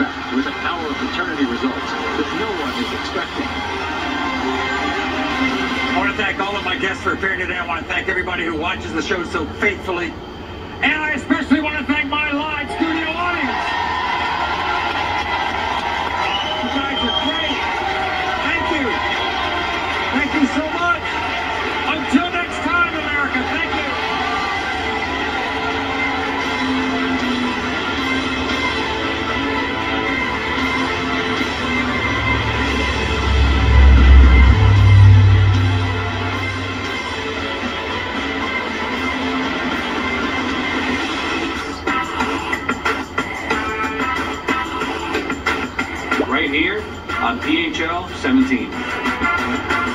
comeback with an hour of paternity results that no one is expecting. I want to thank all of my guests for appearing today. I want to thank everybody who watches the show so faithfully. Right here on PHL 17.